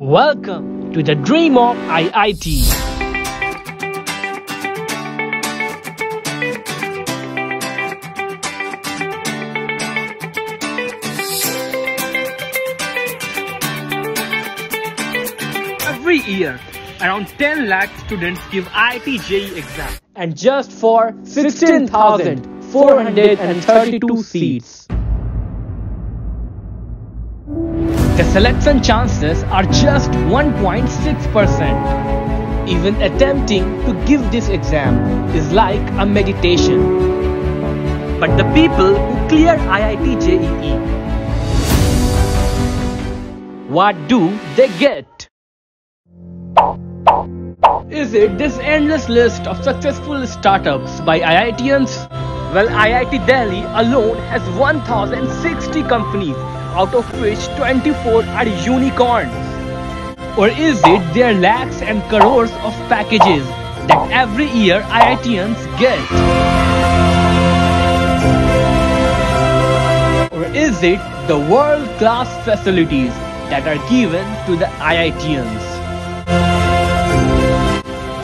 Welcome to the dream of IIT. Every year, around 10 lakh students give IIT exam. And just for 16,432 seats. The selection chances are just 1.6%. Even attempting to give this exam is like a meditation. But the people who clear IIT JEE, what do they get? Is it this endless list of successful startups by IITians? Well, IIT Delhi alone has 1060 companies, out of which 24 are unicorns. Or is it their lakhs and crores of packages that every year IITians get? Or is it the world class facilities that are given to the IITians?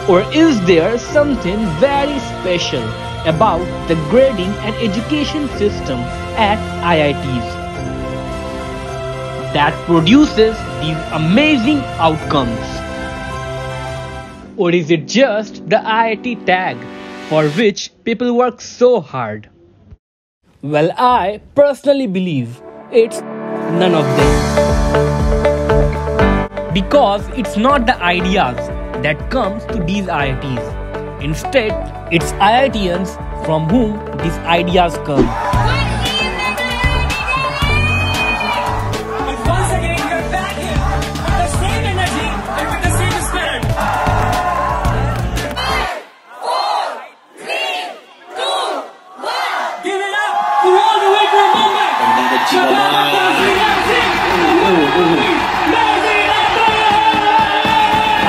Or is there something very special about the grading and education system at IITs that produces these amazing outcomes? Or is it just the IIT tag for which people work so hard? Well, I personally believe it's none of them. Because it's not the ideas that comes to these IITs. Instead, it's IITians from whom these ideas come.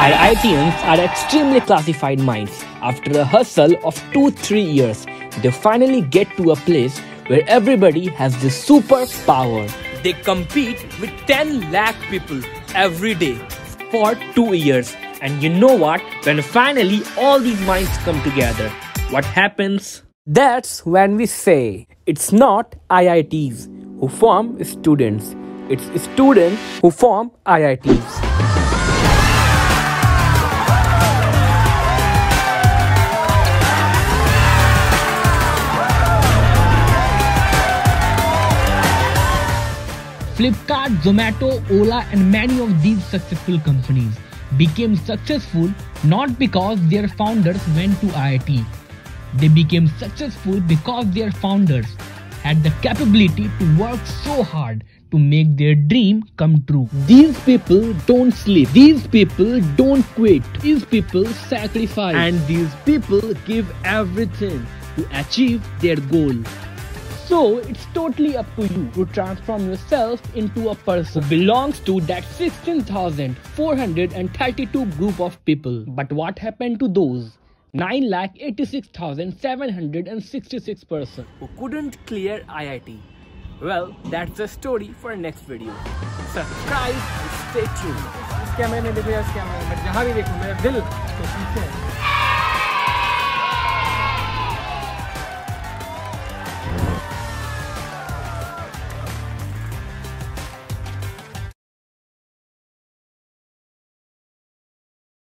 IITians are extremely classified minds. After a hustle of 2-3 years, they finally get to a place where everybody has this superpower. They compete with 10 lakh people every day for 2 years. And you know what? When finally all these minds come together, what happens? That's when we say it's not IITs who form students, it's students who form IITs. Flipkart, Zomato, Ola, and many of these successful companies became successful not because their founders went to IIT. They became successful because their founders had the capability to work so hard to make their dream come true. These people don't sleep. These people don't quit. These people sacrifice. And these people give everything to achieve their goal. So it's totally up to you to transform yourself into a person who belongs to that 16,432 group of people. But what happened to those 9,86,766 persons who couldn't clear IIT? Well, that's the story for next video. Subscribe and stay tuned. इस कैमरे में देखो या इस कैमरे में मैं जहाँ भी देखूँ मेरा दिल तो पीछे है